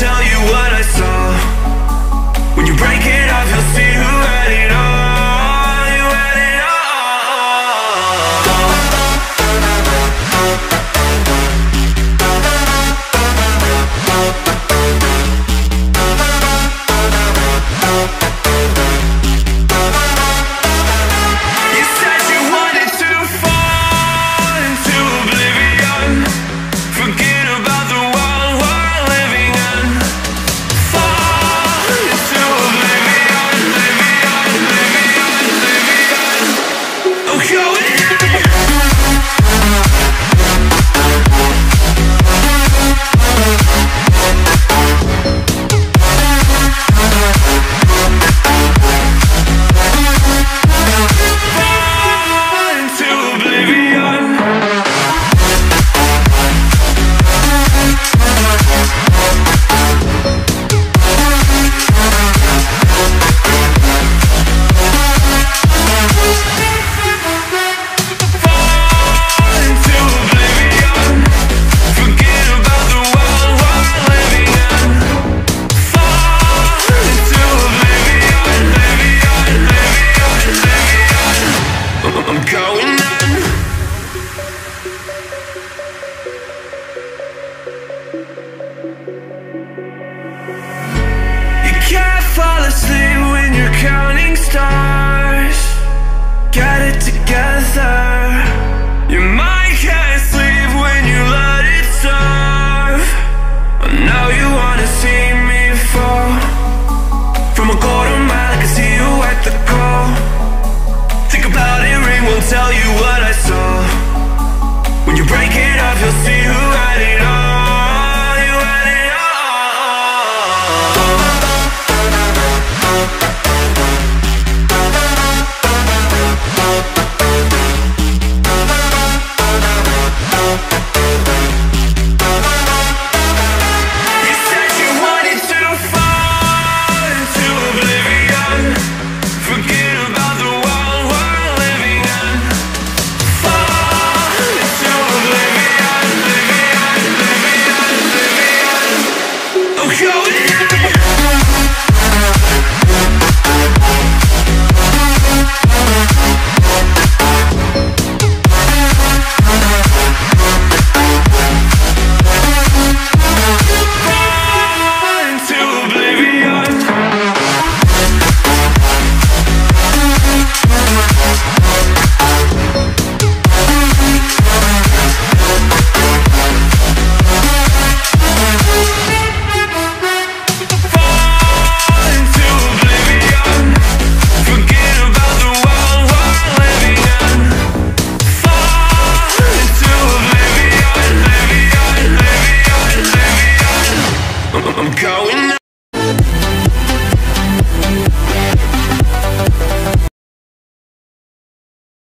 tell you what I saw. You can't fall asleep when you're counting stars. Get it together. Your mind can't sleep when you let it serve. Now you wanna see me fall from a quarter mile. I can see you at the call. Think about it, ring won't tell you what I saw. When you break it off, you'll see who go. I'm going